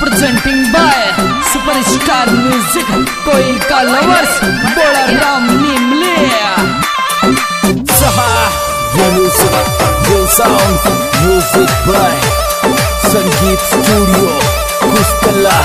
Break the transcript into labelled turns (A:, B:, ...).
A: presenting by superstar music कोई का lovers बोला Ram निमले sound music by Sangeet studio कुस्तला